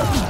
Oh!